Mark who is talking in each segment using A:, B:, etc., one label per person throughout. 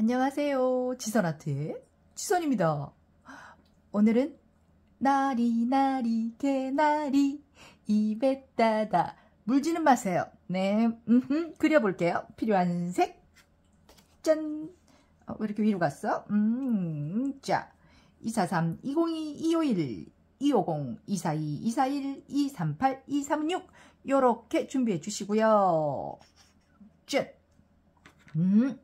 A: 안녕하세요. 지선아트의 지선입니다. 오늘은 나리 나리 개나리 입에 따다 물지는 마세요. 네, 음흠, 그려볼게요. 필요한 색. 짠. 어, 왜 이렇게 위로 갔어? 음, 자. 243, 202, 251, 250, 242, 241, 238, 236 요렇게 준비해 주시고요. 짠. 음.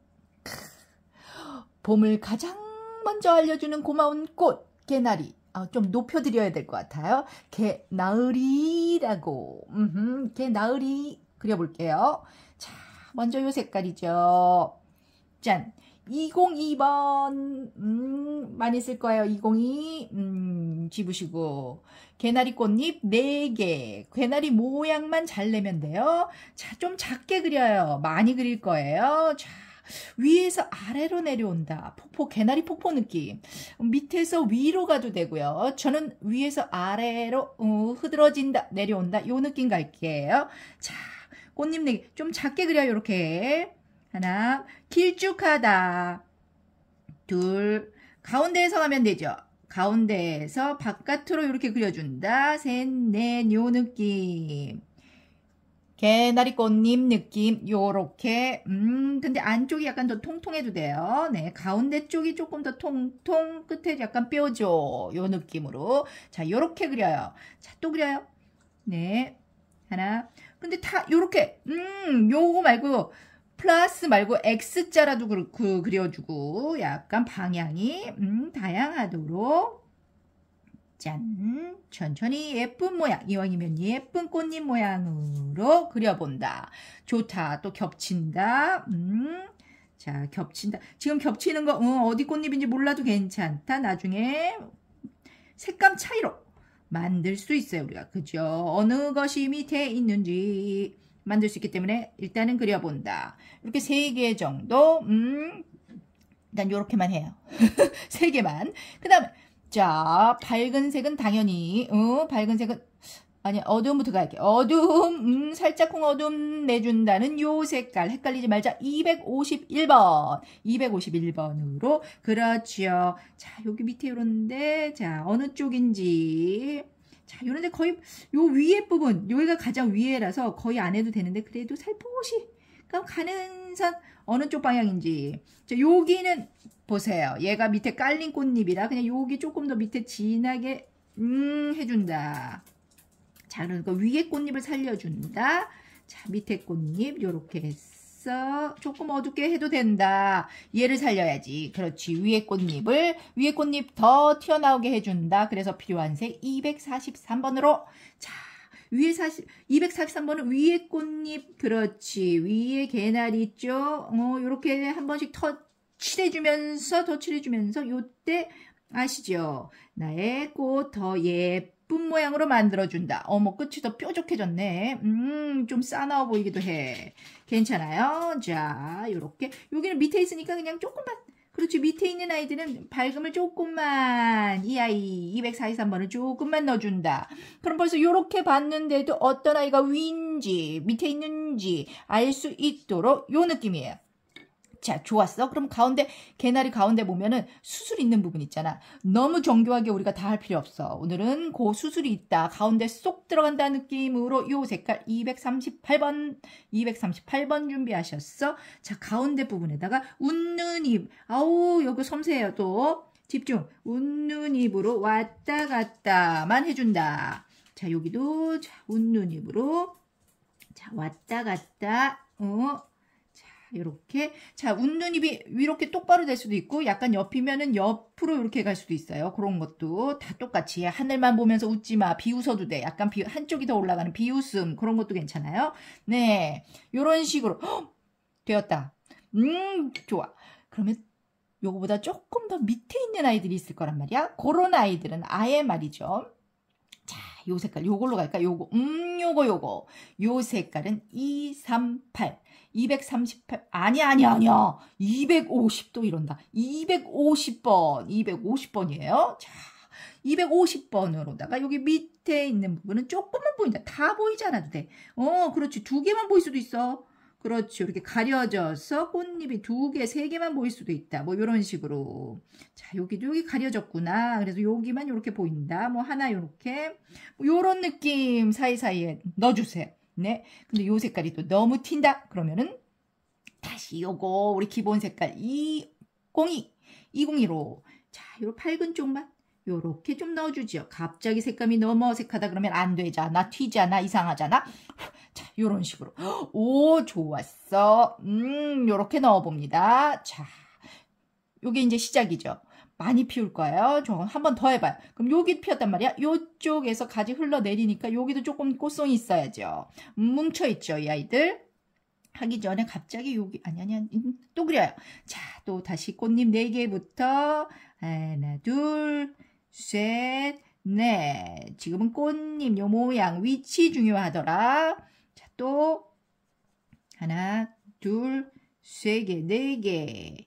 A: 봄을 가장 먼저 알려주는 고마운 꽃, 개나리. 아, 좀 높여드려야 될 것 같아요. 개나으리라고. 음흠, 개나으리 그려볼게요. 자, 먼저 요 색깔이죠. 짠. 202번, 음, 많이 쓸 거예요. 202, 음, 집으시고. 개나리 꽃잎 4개. 개나리 모양만 잘 내면 돼요. 자, 좀 작게 그려요. 많이 그릴 거예요. 자, 위에서 아래로 내려온다. 폭포, 개나리 폭포 느낌. 밑에서 위로 가도 되고요. 저는 위에서 아래로 어, 흐드러진다, 내려온다. 요 느낌 갈게요. 자, 꽃잎 내기 좀 작게 그려요. 이렇게. 하나, 길쭉하다. 둘, 가운데에서 가면 되죠. 가운데에서 바깥으로 이렇게 그려준다. 셋, 넷, 요 느낌. 개나리 꽃잎 느낌 요렇게. 음 근데 안쪽이 약간 더 통통해도 돼요. 네 가운데 쪽이 조금 더 통통 끝에 약간 뼈죠. 요 느낌으로. 자 요렇게 그려요. 자 또 그려요. 네 하나. 근데 다 요렇게. 음 요거 말고 플러스 말고 X자라도 그, 그, 그려주고 약간 방향이 음 다양하도록 짠. 천천히 예쁜 모양 이왕이면 예쁜 꽃잎 모양으로 그려본다. 좋다. 또 겹친다. 음. 자 겹친다. 지금 겹치는 거 어, 어디 꽃잎인지 몰라도 괜찮다. 나중에 색감 차이로 만들 수 있어요 우리가. 그죠? 어느 것이 밑에 있는지 만들 수 있기 때문에 일단은 그려본다. 이렇게 세 개 정도 음. 일단 요렇게만 해요. 세 개만. 그 다음에 자, 밝은 색은 당연히, 어, 밝은 색은, 아니, 어두움부터 갈게. 어두움, 음, 살짝쿵 어두움 내준다는 요 색깔. 헷갈리지 말자. 251번. 251번으로. 그렇죠. 자, 여기 밑에 요런데, 자, 어느 쪽인지. 자, 요런데 거의, 요 위에 부분, 여기가 가장 위에라서 거의 안 해도 되는데, 그래도 살포시. 가는 선, 어느 쪽 방향인지. 자, 여기는 보세요. 얘가 밑에 깔린 꽃잎이라 그냥 여기 조금 더 밑에 진하게 음 해준다. 자 그러니까 위에 꽃잎을 살려준다. 자 밑에 꽃잎 요렇게 했어. 조금 어둡게 해도 된다. 얘를 살려야지. 그렇지. 위에 꽃잎을 위에 꽃잎 더 튀어나오게 해준다. 그래서 필요한 색 243번으로 자 위에 40, 243번은 위에 꽃잎, 그렇지. 위에 개나리 있죠? 어, 요렇게 한 번씩 터, 칠해주면서 더 칠해주면서 요때 아시죠? 나의 꽃 더 예쁜 모양으로 만들어준다. 어머 끝이 더 뾰족해졌네. 음 좀 싸나워 보이기도 해. 괜찮아요? 자 요렇게 여기는 밑에 있으니까 그냥 조금만 그렇지 밑에 있는 아이들은 밝음을 조금만 이 아이 243번을 조금만 넣어준다. 그럼 벌써 이렇게 봤는데도 어떤 아이가 위인지 밑에 있는지 알 수 있도록 요 느낌이에요. 자, 좋았어. 그럼 가운데, 개나리 가운데 보면은 수술 있는 부분 있잖아. 너무 정교하게 우리가 다 할 필요 없어. 오늘은 그 수술이 있다. 가운데 쏙 들어간다는 느낌으로 요 색깔 238번, 238번 준비하셨어. 자, 가운데 부분에다가 웃는 입. 아우, 여기 섬세해요, 또. 집중. 웃는 입으로 왔다 갔다만 해준다. 자, 여기도, 자, 웃는 입으로. 자, 왔다 갔다. 어, 이렇게 자 웃는 입이 이렇게 똑바로 될 수도 있고 약간 옆이면은 옆으로 이렇게 갈 수도 있어요. 그런 것도 다 똑같이 하늘만 보면서 웃지 마. 비웃어도 돼. 약간 비, 한쪽이 더 올라가는 비웃음 그런 것도 괜찮아요. 네, 이런 식으로 헉, 되었다. 음 좋아. 그러면 요거보다 조금 더 밑에 있는 아이들이 있을 거란 말이야. 그런 아이들은 아예 말이죠. 자, 요 색깔 요걸로 갈까? 요거 음 요거 요거 요 색깔은 238 238 아니야 아니야 아니야 250도 이런다 250번 250번이에요 자 250번으로다가 여기 밑에 있는 부분은 조금만 보인다 다 보이지 않아도 돼어 그렇지 두 개만 보일 수도 있어 그렇죠. 이렇게 가려져서 꽃잎이 두 개, 세 개만 보일 수도 있다. 뭐 이런 식으로. 자, 여기도 여기 가려졌구나. 그래서 여기만 이렇게 보인다. 뭐 하나 이렇게 뭐 요런 느낌 사이사이에 넣어주세요. 네. 근데 요 색깔이 또 너무 튄다. 그러면은 다시 요거 우리 기본 색깔 202, 202로 자, 요 밝은 쪽만 요렇게 좀 넣어주죠. 갑자기 색감이 너무 어색하다 그러면 안 되잖아. 튀잖아. 이상하잖아. 자, 요런 식으로. 오, 좋았어. 음, 요렇게 넣어봅니다. 자, 요게 이제 시작이죠. 많이 피울 거예요. 한번 더 해봐요. 그럼 여기 피었단 말이야. 요쪽에서 가지 흘러내리니까 여기도 조금 꽃송이 있어야죠. 뭉쳐있죠, 이 아이들. 하기 전에 갑자기 여기 아니 아니 아니 음, 또 그려요. 자, 또 다시 꽃잎 4개부터 하나, 둘, 셋, 넷. 지금은 꽃잎 요 모양 위치 중요하더라. 자, 또 하나, 둘, 세 개, 네 개.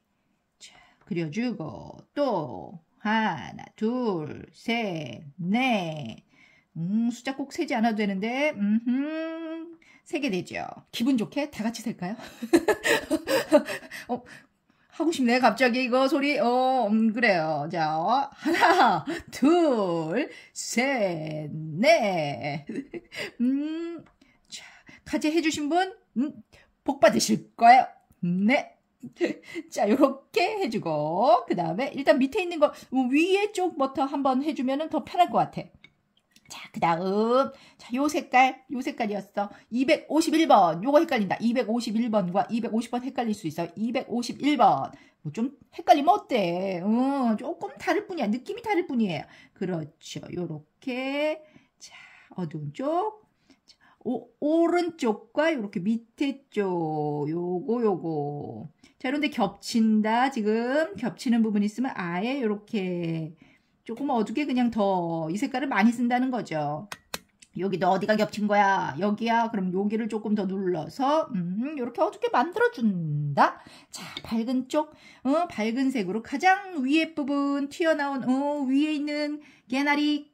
A: 자, 그려주고 또 하나, 둘, 셋, 넷. 음, 숫자 꼭 세지 않아도 되는데, 음, 세개 되죠. 기분 좋게 다 같이 셀까요? 어, 하고 싶네. 갑자기 이거 소리. 어, 음, 그래요. 자, 하나, 둘, 셋, 넷. 음, 자, 가지 해주신 분, 음, 복 받으실 거예요. 네. 자, 요렇게 해주고, 그 다음에 일단 밑에 있는 거, 위에 쪽부터 한번 해주면 더 편할 것 같아. 자, 그 다음. 자, 요 색깔, 요 색깔이었어. 251번. 요거 헷갈린다. 251번과 250번 헷갈릴 수 있어. 251번. 뭐 좀 헷갈리면 어때? 어, 조금 다를 뿐이야. 느낌이 다를 뿐이에요. 그렇죠. 요렇게. 자, 어두운 쪽. 자, 오, 오른쪽과 요렇게 밑에 쪽. 요거, 요거. 자, 그런데 겹친다. 지금 겹치는 부분 있으면 아예 요렇게. 조금 어둡게 그냥 더 이 색깔을 많이 쓴다는 거죠. 여기도 어디가 겹친 거야? 여기야? 그럼 여기를 조금 더 눌러서 음, 이렇게 어둡게 만들어준다. 자, 밝은 쪽, 어, 밝은 색으로 가장 위에 부분 튀어나온 어, 위에 있는 개나리,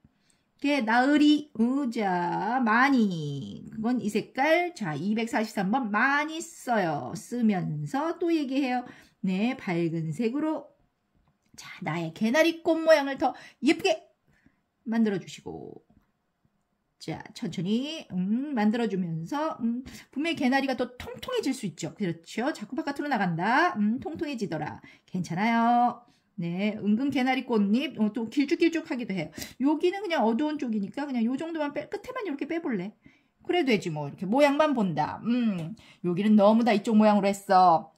A: 개 나으리, 의자 많이. 그건 이 색깔. 자, 243번 많이 써요. 쓰면서 또 얘기해요. 네, 밝은 색으로 자, 나의 개나리 꽃 모양을 더 예쁘게 만들어 주시고 자, 천천히 음, 만들어주면서 음, 분명히 개나리가 더 통통해질 수 있죠. 그렇죠. 자꾸 바깥으로 나간다. 음, 통통해지더라. 괜찮아요. 네, 은근 개나리 꽃잎 어, 또 길쭉길쭉하기도 해요. 여기는 그냥 어두운 쪽이니까 그냥 요 정도만 빼, 끝에만 이렇게 빼볼래. 그래 되지 뭐 이렇게 모양만 본다. 음, 여기는 너무 다 이쪽 모양으로 했어.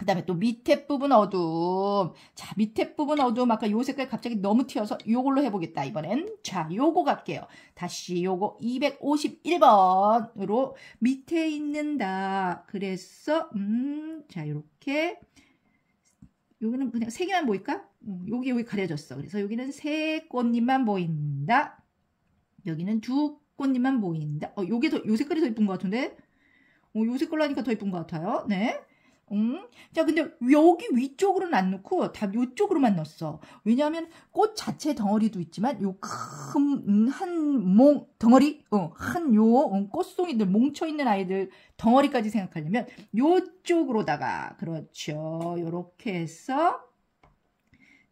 A: 그 다음에 또 밑에 부분 어둠. 자, 밑에 부분 어둠. 아까 요 색깔 갑자기 너무 튀어서 요걸로 해보겠다, 이번엔. 자, 요거 갈게요. 다시 요거 251번으로 밑에 있는다. 그래서, 음, 자, 요렇게. 여기는 그냥 세 개만 보일까? 음, 여기, 여기 가려졌어. 그래서 여기는 세 꽃잎만 보인다. 여기는 두 꽃잎만 보인다. 어, 요게 더, 요 색깔이 더 이쁜 것 같은데? 어, 요 색깔로 하니까 더 이쁜 것 같아요. 네. 음? 자, 근데 여기 위쪽으로는 안 넣고 다 이쪽으로만 넣었어. 왜냐하면 꽃 자체 덩어리도 있지만 요 큰 한몽 음, 덩어리, 어, 한요 음, 꽃송이들 뭉쳐 있는 아이들 덩어리까지 생각하려면 요쪽으로다가 그렇죠. 요렇게 해서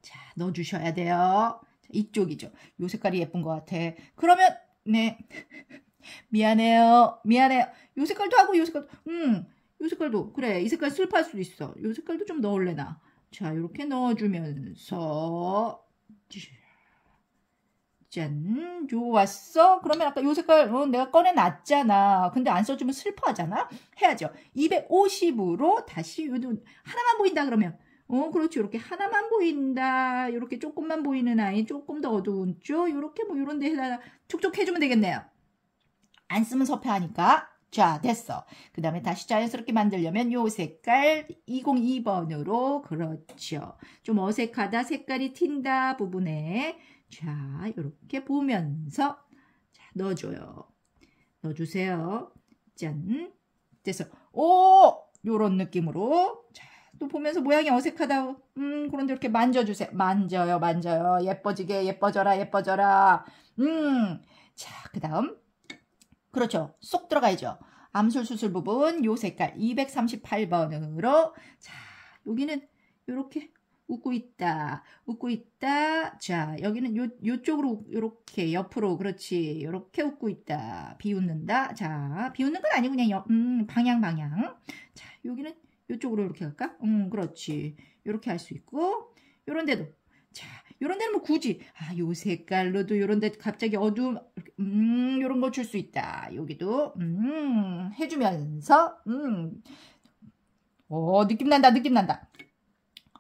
A: 자 넣어 주셔야 돼요. 자, 이쪽이죠. 요 색깔이 예쁜 것 같아. 그러면 네 미안해요, 미안해요. 요 색깔도 하고 요 색깔도 음. 이 색깔도 그래 이 색깔 슬퍼할 수도 있어. 이 색깔도 좀 넣을래 나? 자 이렇게 넣어주면서 짠 좋았어. 그러면 아까 이 색깔 어, 내가 꺼내놨잖아. 근데 안 써주면 슬퍼하잖아? 해야죠. 250으로 다시 하나만 보인다 그러면. 어 그렇지. 이렇게 하나만 보인다. 이렇게 조금만 보이는 아이 조금 더 어두운 쪽 이렇게 뭐 이런 데에다 촉촉 해주면 되겠네요. 안 쓰면 섭해하니까 자, 됐어. 그 다음에 다시 자연스럽게 만들려면 요 색깔 202번으로 그렇죠. 좀 어색하다, 색깔이 튄다 부분에 자, 이렇게 보면서 자, 넣어줘요. 넣어주세요. 짠. 됐어. 오! 요런 느낌으로 자, 또 보면서 모양이 어색하다. 음, 그런데 이렇게 만져주세요. 만져요, 만져요. 예뻐지게, 예뻐져라, 예뻐져라. 음. 자, 그 다음 그렇죠. 쏙 들어가야죠. 암술 수술 부분 요 색깔 238번으로 자 여기는 이렇게 웃고 있다. 웃고 있다. 자, 여기는 요, 요쪽으로, 요렇게, 옆으로, 그렇지. 요렇게 웃고 있다. 비웃는다. 자, 비웃는 건 아니고 그냥, 옆, 음, 방향, 방향. 자, 여기는 요쪽으로 이렇게 할까? 음, 그렇지. 요렇게 할 수 있고, 요런 데도. 자, 요런 데는 뭐 굳이, 아, 요 색깔로도 요런 데 갑자기 어두움, 음, 요런 거 줄 수 있다. 여기도, 음, 해주면서, 음, 오, 느낌 난다, 느낌 난다.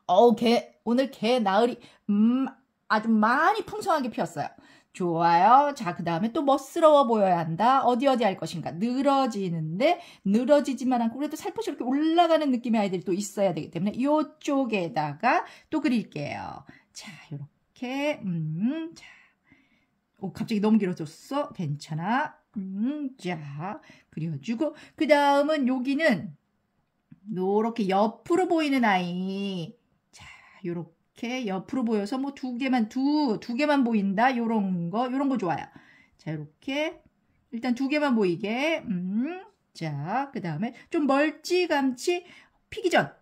A: 어우, 개, 오늘 개 나으리, 음, 아주 많이 풍성하게 피었어요. 좋아요. 자, 그 다음에 또 멋스러워 보여야 한다. 어디 어디 할 것인가. 늘어지는데, 늘어지지만 않고, 그래도 살포시 이렇게 올라가는 느낌의 아이들이 또 있어야 되기 때문에, 이쪽에다가 또 그릴게요. 자, 요렇게, 음, 자. 오, 갑자기 너무 길어졌어. 괜찮아. 음, 자, 그려주고. 그 다음은 여기는, 요렇게 옆으로 보이는 아이. 요렇게 옆으로 보여서 뭐 두 개만 두 두 개만 보인다 요런 거 요런 거 좋아요. 자 이렇게 일단 두 개만 보이게 음. 자, 그 다음에 좀 멀찌감치 피기 전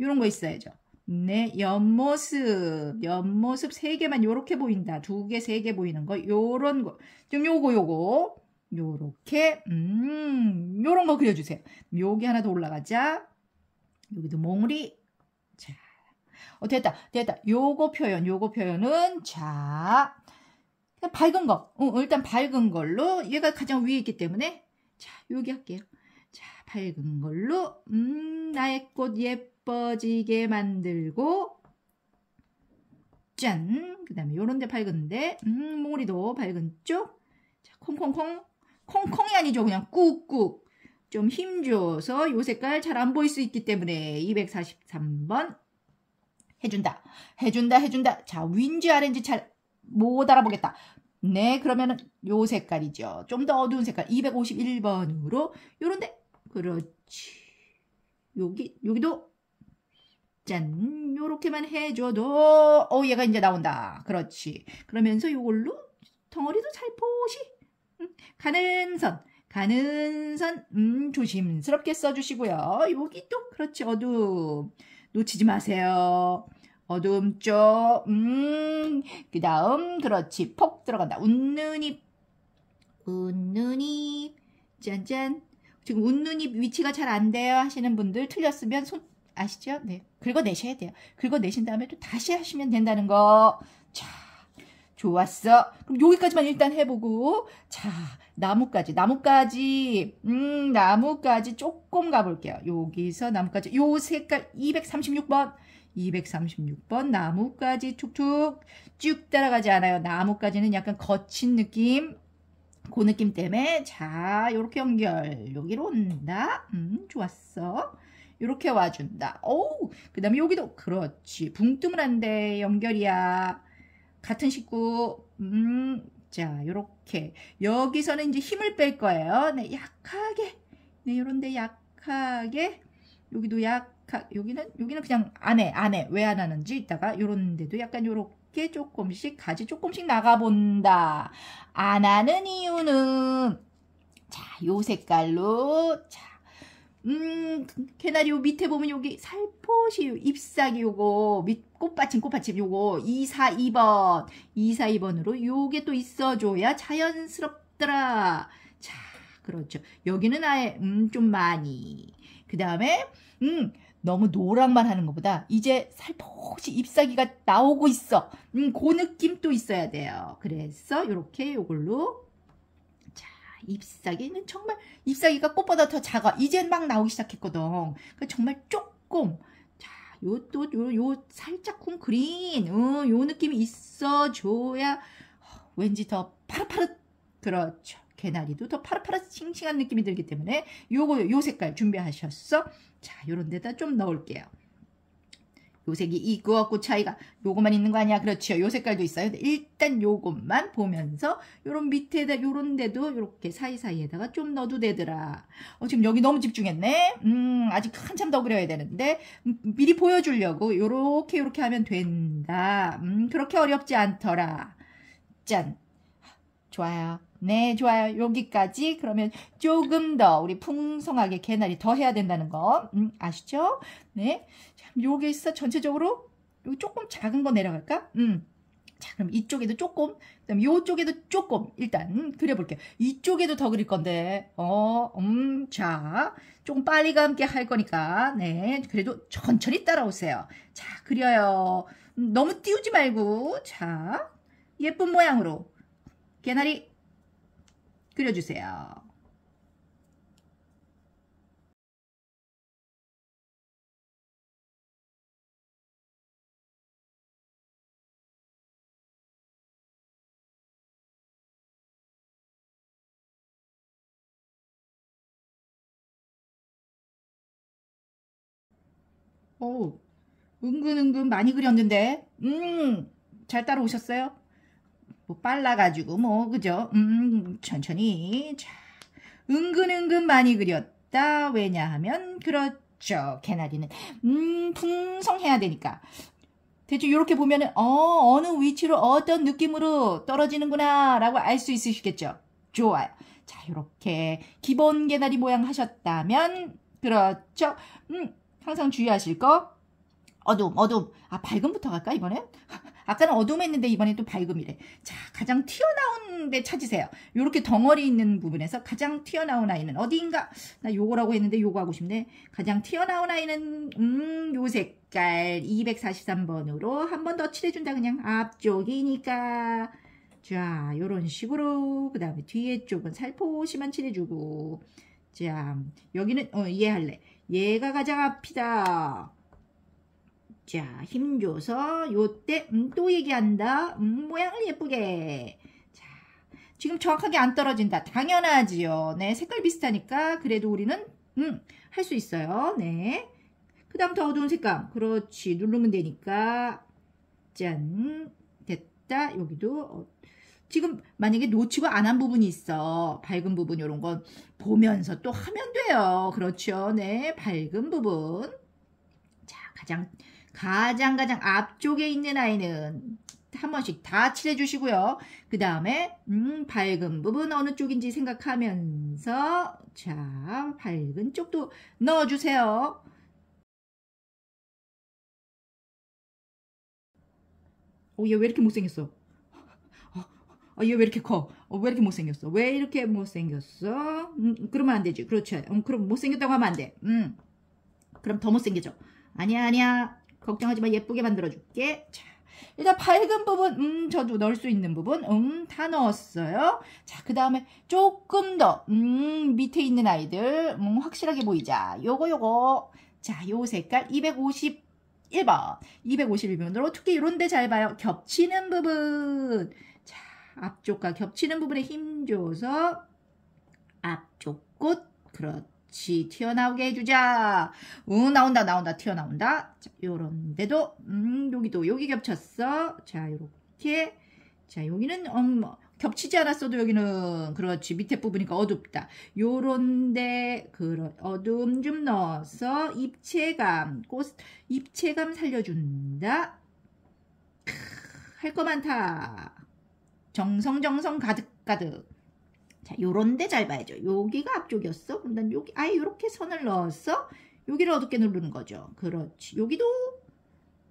A: 요런 거 있어야죠. 네, 옆모습, 옆모습 세 개만 요렇게 보인다. 두 개, 세 개 보이는 거 요런 거. 좀 요거 요거 요렇게 음, 요런 거 그려주세요. 여기 하나 더 올라가자. 여기도 몽우리 어, 됐다, 됐다. 요거 표현, 요거 표현은, 자, 밝은 거. 어, 일단 밝은 걸로, 얘가 가장 위에 있기 때문에, 자, 여기 할게요. 자, 밝은 걸로, 음, 나의 꽃 예뻐 지게 만들고, 짠. 그 다음에 요런 데 밝은데, 음, 몽우리도 밝은 쪽. 자, 콩콩콩. 콩콩이 아니죠. 그냥 꾹꾹. 좀 힘줘서 요 색깔 잘 안 보일 수 있기 때문에 243번 해준다. 해준다, 해준다. 자, 윈지 아렌지 잘 못 알아보겠다. 네, 그러면은 요 색깔이죠. 좀 더 어두운 색깔. 251번으로 요런데 그렇지. 여기 여기도 짠 요렇게만 해줘도 어 얘가 이제 나온다. 그렇지. 그러면서 요걸로 덩어리도 살포시 음, 가는 선 가는 선 음, 조심스럽게 써주시고요. 여기 또 그렇지 어두움 놓치지 마세요. 어둠 쪽, 음, 그 다음, 그렇지. 폭 들어간다. 웃는 입, 웃는 입, 짠짠. 지금 웃는 입 위치가 잘 안 돼요 하시는 분들 틀렸으면 손, 아시죠? 네. 긁어내셔야 돼요. 긁어내신 다음에 또 다시 하시면 된다는 거. 자, 좋았어. 그럼 여기까지만 일단 해보고, 자, 나무까지, 나무까지, 음, 나무까지 조금 가볼게요. 여기서 나무까지, 요 색깔 236번, 236번 나무까지 툭툭 쭉 따라가지 않아요. 나무까지는 약간 거친 느낌, 그 느낌 때문에, 자, 요렇게 연결, 여기로 온다. 음, 좋았어. 이렇게 와준다. 오, 그 다음에 여기도 그렇지. 붕 뜨면 안 돼. 연결이야. 같은 식구. 음, 자, 요렇게. 여기서는 이제 힘을 뺄 거예요. 네, 약하게. 네, 요런데 약하게. 여기도 약하, 여기는, 여기는 그냥 안에, 안에. 왜안 하는지 이따가 요런 데도 약간 요렇게 조금씩, 가지 조금씩 나가본다. 안 하는 이유는, 자, 요 색깔로, 자, 음, 개나리 요 밑에 보면 여기 살포시 잎사귀 요거 밑 꽃받침 꽃받침 요거 2 4 2번 2 4 2번으로 요게 또 있어줘야 자연스럽더라. 자, 그렇죠. 여기는 아예 음, 좀 많이. 그 다음에 음, 너무 노랑만 하는 것보다 이제 살포시 잎사귀가 나오고 있어. 음, 그 느낌도 있어야 돼요. 그래서 요렇게 요걸로 잎사귀는 정말 잎사귀가 꽃보다 더 작아. 이제 막 나오기 시작했거든. 그러니까 정말 조금 자, 요또 요 요 살짝 쿵 그린 어, 요 느낌이 있어줘야 어, 왠지 더 파릇파릇 그렇죠. 개나리도 더 파릇파릇 싱싱한 느낌이 들기 때문에 요거 요 색깔 준비하셨어? 자, 요런 데다 좀 넣을게요. 요 색이 이거하고 차이가 요것만 있는 거 아니야? 그렇죠. 요 색깔도 있어요. 일단 요것만 보면서 요런 밑에다 요런 데도 요렇게 사이사이에다가 좀 넣어도 되더라. 어, 지금 여기 너무 집중했네. 음, 아직 한참 더 그려야 되는데 음, 미리 보여주려고 요렇게 요렇게 하면 된다. 음, 그렇게 어렵지 않더라. 짠. 좋아요. 네, 좋아요. 여기까지. 그러면 조금 더 우리 풍성하게 개나리 더 해야 된다는 거. 음, 아시죠? 네. 여기서 전체적으로 여기 조금 작은 거 내려갈까? 음. 자, 그럼 이쪽에도 조금, 그다음 이쪽에도 조금 일단 그려볼게요. 이쪽에도 더 그릴 건데, 어, 음, 자, 조금 빨리 감게 할 거니까, 네, 그래도 천천히 따라오세요. 자, 그려요. 음, 너무 띄우지 말고, 자, 예쁜 모양으로 개나리 그려주세요. 오, 은근 은근 많이 그렸는데, 음, 잘 따라오셨어요? 뭐 빨라가지고 뭐 그죠? 음, 천천히. 자, 은근 은근 많이 그렸다. 왜냐하면 그렇죠. 개나리는 음, 풍성해야 되니까. 대충 이렇게 보면은 어, 어느 위치로 어떤 느낌으로 떨어지는구나 라고 알 수 있으시겠죠? 좋아요. 자, 이렇게 기본 개나리 모양 하셨다면 그렇죠? 음, 항상 주의하실 거 어둠, 어둠. 아, 밝음부터 갈까, 이번엔? 아까는 어둠 했는데 이번엔 또 밝음이래. 자, 가장 튀어나온 데 찾으세요. 요렇게 덩어리 있는 부분에서 가장 튀어나온 아이는 어디인가? 나 요거라고 했는데 요거 하고 싶네. 가장 튀어나온 아이는, 음, 요 색깔 243번으로 한 번 더 칠해준다, 그냥. 앞쪽이니까. 자, 요런 식으로. 그 다음에 뒤에 쪽은 살포시만 칠해주고. 자, 여기는, 어, 이해할래. 얘가 가장 앞이다. 자, 힘줘서 요때 음, 또 얘기한다. 음, 모양을 예쁘게. 자, 지금 정확하게 안 떨어진다. 당연하지요. 네, 색깔 비슷하니까 그래도 우리는 음, 할 수 있어요. 네. 그 다음 더 어두운 색감. 그렇지. 누르면 되니까. 짠. 됐다. 여기도 어, 지금 만약에 놓치고 안 한 부분이 있어. 밝은 부분 이런 건 보면서 또 하면 돼요. 그렇죠. 네. 밝은 부분. 자, 가장 가장 가장 앞쪽에 있는 아이는 한 번씩 다 칠해 주시고요. 그 다음에 음, 밝은 부분 어느 쪽인지 생각하면서 자 밝은 쪽도 넣어주세요. 오, 얘 왜 이렇게 못생겼어? 어, 얘 왜 이렇게 커? 어, 왜 이렇게 못생겼어? 왜 이렇게 못생겼어? 음, 그러면 안 되지. 그렇죠. 음, 그럼 못생겼다고 하면 안 돼. 음, 그럼 더 못생겨져. 아니야, 아니야. 걱정하지 마. 예쁘게 만들어줄게. 자, 일단 밝은 부분, 음, 저도 넣을 수 있는 부분, 음, 다 넣었어요. 자, 그 다음에 조금 더, 음, 밑에 있는 아이들, 음, 확실하게 보이자. 요거, 요거. 자, 요 색깔 251번. 251번으로 특히 이런 데 잘 봐요. 겹치는 부분. 자, 앞쪽과 겹치는 부분에 힘줘서 앞쪽 꽃. 같이 튀어나오게 해주자. 우 나온다 나온다 튀어나온다. 자, 요런 데도 음 여기도 여기 겹쳤어. 자 요렇게 자 여기는 음, 겹치지 않았어도 여기는 그렇지 밑에 부분이니까 어둡다. 요런데 그런 어둠 좀 넣어서 입체감 꽃 입체감 살려준다. 할 거 많다. 정성 정성 가득 가득. 자, 요런 데 잘 봐야죠. 여기가 앞쪽이었어. 그럼 난 여기 아예 요렇게 선을 넣었어. 여기를 어둡게 누르는 거죠. 그렇지. 여기도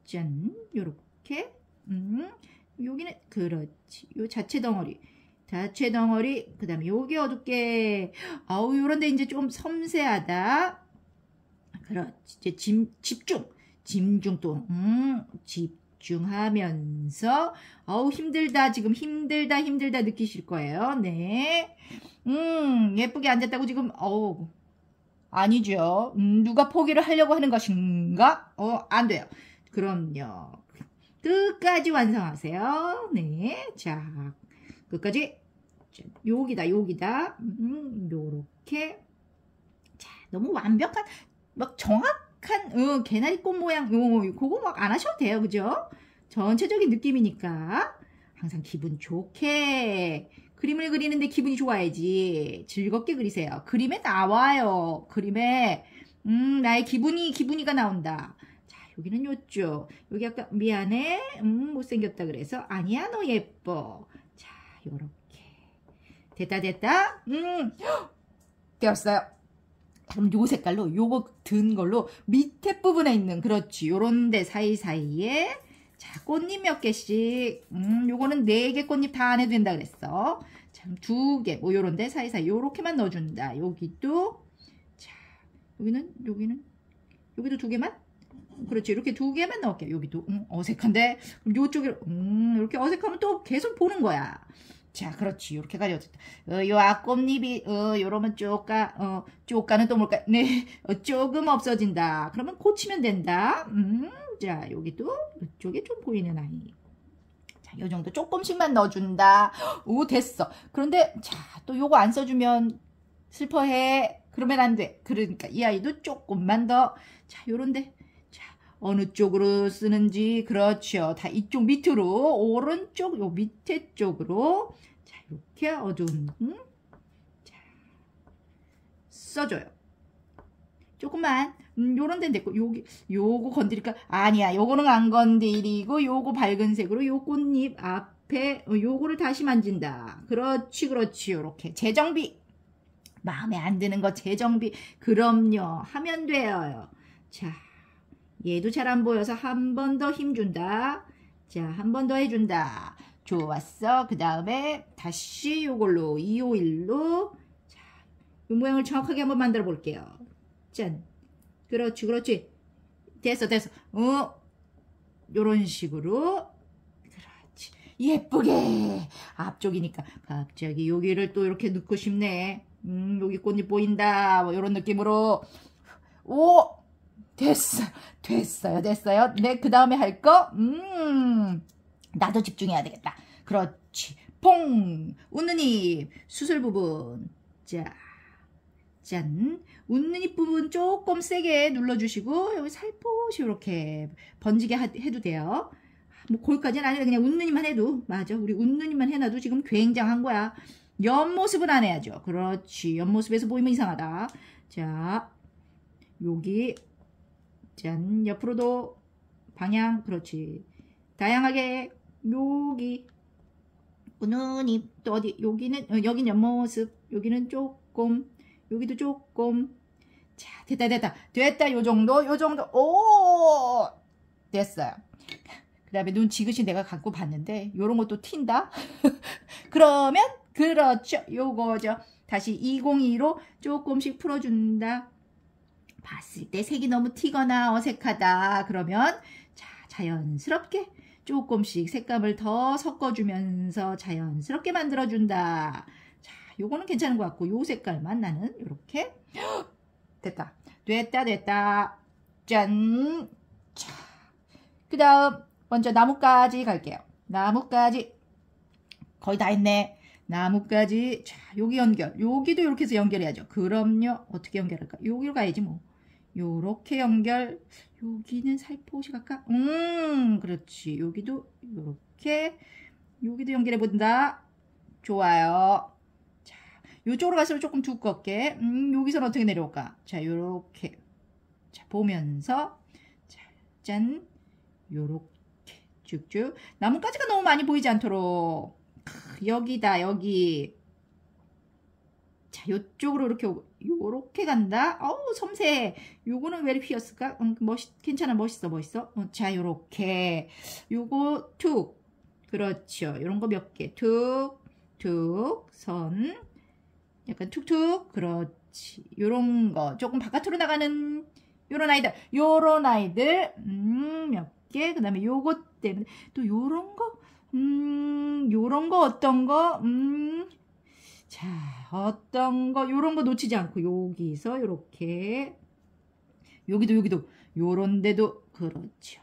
A: 짠 요렇게 음 여기는 그렇지. 요 자체 덩어리 자체 덩어리 그 다음에 여기 어둡게 아우 요런데 이제 좀 섬세하다. 그렇지. 이제 집, 집중 집중 또 음, 집 집중하면서 어우 힘들다 지금 힘들다 힘들다 느끼실 거예요. 네. 음 예쁘게 앉았다고 지금 어우 아니죠. 음, 누가 포기를 하려고 하는 것인가? 어 안 돼요. 그럼요. 끝까지 완성하세요. 네. 자 끝까지 여기다 여기다 음, 요렇게 자 너무 완벽한 막 정확 약간 어, 개나리꽃 모양 어, 그거 막 안 하셔도 돼요. 그죠? 전체적인 느낌이니까. 항상 기분 좋게. 그림을 그리는데 기분이 좋아야지. 즐겁게 그리세요. 그림에 나와요. 그림에 음 나의 기분이 기분이가 나온다. 자 여기는 요쪽. 여기 아까 미안해. 음 못생겼다 그래서 아니야 너 예뻐. 자 요렇게. 됐다, 됐다. 음, 되었어요. 그럼 요 색깔로 요거 든 걸로 밑에 부분에 있는 그렇지 요런 데 사이사이에 자 꽃잎 몇 개씩. 음 요거는 네 개 꽃잎 다 안 해도 된다 그랬어. 참 두개뭐 요런 데 사이사이 요렇게만 넣어준다. 여기도 자 여기는 여기는 여기도 두 개만? 그렇지 이렇게 두 개만 넣을게요 여기도. 음, 어색한데? 그럼 요쪽에 음 이렇게 어색하면 또 계속 보는 거야 자, 그렇지. 이렇게 가려졌다. 어, 요 앞꽃잎이, 어, 요러면 쪼까, 어, 쪼까는 또 뭘까? 네, 어, 조금 없어진다. 그러면 고치면 된다. 음, 자, 여기도 이쪽에 좀 보이는 아이. 자, 요 정도 조금씩만 넣어준다. 오, 됐어. 그런데, 자, 또 요거 안 써주면 슬퍼해. 그러면 안 돼. 그러니까 이 아이도 조금만 더. 자, 요런데. 자, 어느 쪽으로 쓰는지, 그렇죠. 다 이쪽 밑으로, 오른쪽, 요 밑에 쪽으로. 자, 이렇게 어두운, 음? 자, 써줘요. 조금만. 음, 요런 데는 됐고, 여기, 요거 건드릴까? 아니야, 요거는 안 건드리고, 요거 밝은 색으로, 요 꽃잎 앞에, 어, 요거를 다시 만진다. 그렇지, 그렇지, 요렇게. 재정비. 마음에 안 드는 거 재정비. 그럼요. 하면 돼요. 자, 얘도 잘 안 보여서 한 번 더 힘준다. 자, 한 번 더 해준다. 좋았어. 그 다음에 다시 요걸로 251로 자, 이 모양을 정확하게 한번 만들어 볼게요. 짠. 그렇지, 그렇지. 됐어, 됐어. 어, 요런 식으로. 그렇지. 예쁘게. 앞쪽이니까. 갑자기 여기를 또 이렇게 넣고 싶네. 음, 여기 꽃잎 보인다. 뭐, 요런 느낌으로. 오! 됐어. 됐어요, 됐어요. 네, 그 다음에 할 거? 음, 나도 집중해야 되겠다. 그렇지. 퐁! 웃는 입. 수술 부분. 자. 짠. 웃는 입 부분 조금 세게 눌러주시고 여기 살포시 이렇게 번지게 하, 해도 돼요. 뭐 거기까지는 아니라 그냥 웃는 입만 해도 맞아. 우리 웃는 입만 해놔도 지금 굉장한 거야. 옆모습은 안 해야죠. 그렇지. 옆모습에서 보이면 이상하다. 자, 여기 짠. 옆으로도 방향 그렇지. 다양하게 여기. 웃는 입또 어디 여기는 어, 여긴 옆모습 여기는 조금 여기도 조금. 자 됐다 됐다. 됐다 요 정도 요 정도. 오! 됐어요. 그 다음에 눈 지그시 내가 갖고 봤는데 요런 것도 튄다? 그러면 그렇죠. 요거죠. 다시 202로 조금씩 풀어준다 봤을 때 색이 너무 튀거나 어색하다 그러면 자 자연스럽게 조금씩 색감을 더 섞어주면서 자연스럽게 만들어준다. 요거는 괜찮은 것 같고 요 색깔만 나는 이렇게. 됐다. 됐다 됐다. 짠. 자, 그 다음 먼저 나뭇가지 갈게요. 나뭇가지. 거의 다 했네. 나뭇가지. 자 여기 연결. 여기도 이렇게 해서 연결해야죠. 그럼요. 어떻게 연결할까? 여기로 가야지 뭐 요렇게 연결 여기는 살포시 갈까 음 그렇지. 여기도 요렇게 여기도 연결해 본다. 좋아요. 이쪽으로 갈수록 조금 두껍게 음, 여기서는 어떻게 내려올까? 자 요렇게. 자 보면서 자, 짠. 요렇게. 쭉쭉. 나뭇가지가 너무 많이 보이지 않도록. 여기다 여기 자 요쪽으로 이렇게 요렇게 간다. 어우 섬세해 요거는 왜 이렇게 휘었을까? 음, 멋있 괜찮아. 멋있어 멋있어. 어, 자 요렇게. 요거 툭. 그렇죠. 요런 거 몇 개. 툭 툭 선. 약간 툭툭. 그렇지. 요런 거. 조금 바깥으로 나가는 요런 아이들. 요런 아이들. 음 몇 개? 그 다음에 요것 때문에. 또 요런 거 음 요런 거 어떤 거 음 자, 어떤 거, 요런 거 놓치지 않고, 여기서, 요렇게, 여기도, 여기도, 요런 데도, 그렇죠.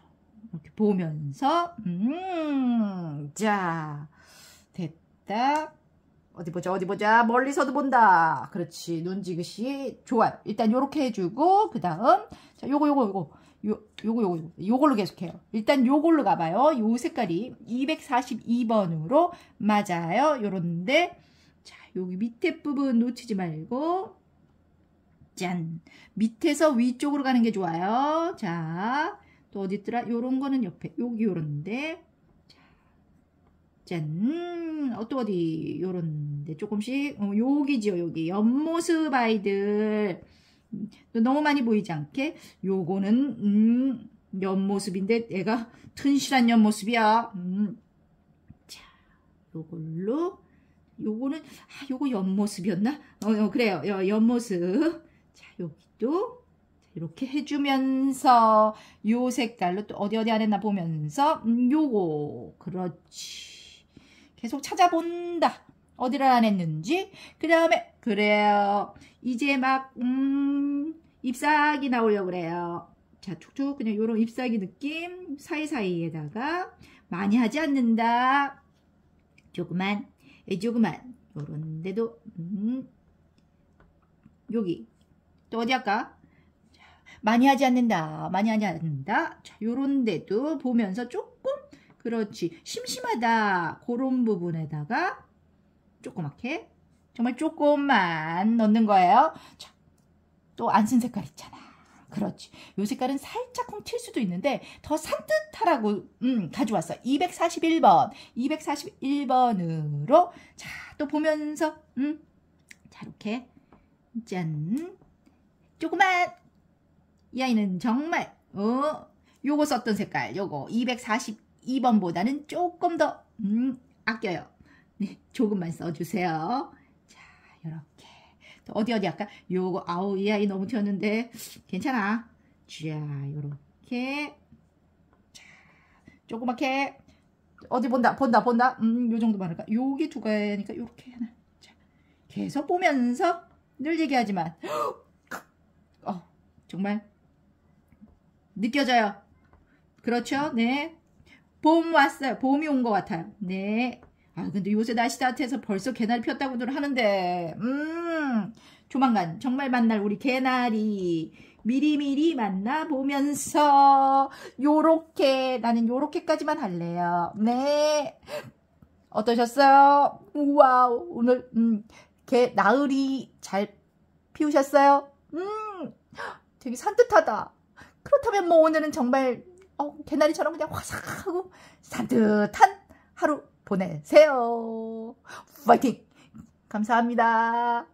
A: 이렇게 보면서, 음, 자, 됐다. 어디 보자 어디 보자. 멀리서도 본다. 그렇지. 눈 지그시 좋아요 일단 요렇게 해주고 그 다음 자 요거 요거 요거. 요, 요거 요거 요걸로 계속해요. 일단 요걸로 가봐요. 요 색깔이 242번으로 맞아요. 요런데 자 여기 밑에 부분 놓치지 말고 짠 밑에서 위쪽으로 가는 게 좋아요 자 또 어디 있더라 요런 거는 옆에 여기 요런데 짠. 음, 어, 또 어디, 요런데 조금씩. 어, 여기지요, 여기. 옆모습 아이들. 음, 너무 많이 보이지 않게. 요거는, 음, 옆모습인데, 얘가 튼실한 옆모습이야. 음. 자, 요걸로. 요거는, 아, 요거 옆모습이었나? 어, 어 그래요. 옆모습. 자, 여기도. 이렇게 해주면서 요 색깔로 또 어디 어디 안 했나 보면서 음, 요거 그렇지 계속 찾아본다 어디를 안 했는지 그 다음에 그래요 이제 막 음, 잎사귀 나오려고 그래요 자 툭툭 그냥 요런 잎사귀 느낌 사이사이에다가 많이 하지 않는다 조그만 조그만 요런데도 음, 여기 또 어디 할까 많이 하지 않는다. 많이 하지 않는다. 자, 요런 데도 보면서 조금 그렇지. 심심하다. 그런 부분에다가 조그맣게 정말 조금만 넣는 거예요. 자, 또 안 쓴 색깔 있잖아. 그렇지. 요 색깔은 살짝쿵 튈 수도 있는데 더 산뜻하라고 음, 가져왔어. 241번. 241번으로 자, 또 보면서 음. 자, 이렇게 짠. 조그만 이 아이는 정말 어 요거 썼던 색깔 요거 242번보다는 조금 더 음, 아껴요. 네, 조금만 써주세요. 어디 어디 할까? 요거 아우 이 아이 너무 튀었는데 괜찮아. 자, 요렇게 자, 조그맣게 어디 본다 본다 본다 음, 요 정도만 할까? 요게 두 가지니까 요렇게 하나. 자, 계속 보면서 늘 얘기하지만 어, 정말 느껴져요. 그렇죠? 네. 봄 왔어요. 봄이 온 것 같아요. 네. 아, 근데 요새 날씨 따뜻해서 벌써 개나리 폈다고들 하는데, 음, 조만간 정말 만날 우리 개나리 미리미리 만나보면서, 요렇게, 나는 요렇게까지만 할래요. 네. 어떠셨어요? 우와, 오늘, 음, 개, 나으리 잘 피우셨어요? 음, 되게 산뜻하다. 그렇다면 뭐 오늘은 정말 어, 개나리처럼 그냥 화사하고 산뜻한 하루 보내세요. 파이팅! 감사합니다.